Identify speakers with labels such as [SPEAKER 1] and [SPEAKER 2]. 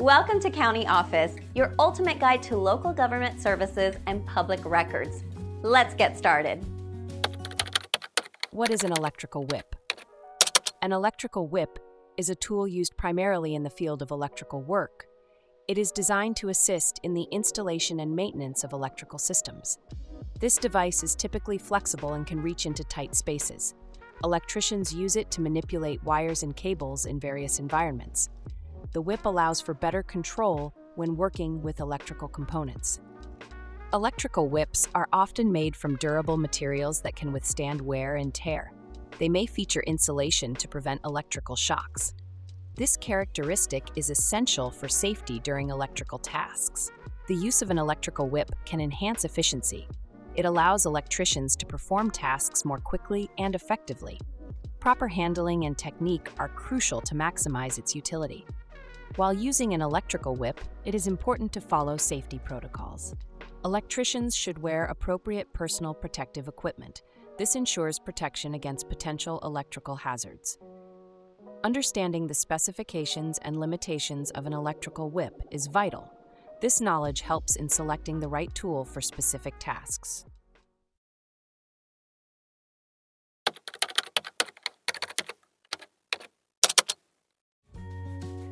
[SPEAKER 1] Welcome to County Office, your ultimate guide to local government services and public records. Let's get started.
[SPEAKER 2] What is an electrical whip? An electrical whip is a tool used primarily in the field of electrical work. It is designed to assist in the installation and maintenance of electrical systems. This device is typically flexible and can reach into tight spaces. Electricians use it to manipulate wires and cables in various environments. The whip allows for better control when working with electrical components. Electrical whips are often made from durable materials that can withstand wear and tear. They may feature insulation to prevent electrical shocks. This characteristic is essential for safety during electrical tasks. The use of an electrical whip can enhance efficiency. It allows electricians to perform tasks more quickly and effectively. Proper handling and technique are crucial to maximize its utility. While using an electrical whip, it is important to follow safety protocols. Electricians should wear appropriate personal protective equipment. This ensures protection against potential electrical hazards. Understanding the specifications and limitations of an electrical whip is vital. This knowledge helps in selecting the right tool for specific tasks.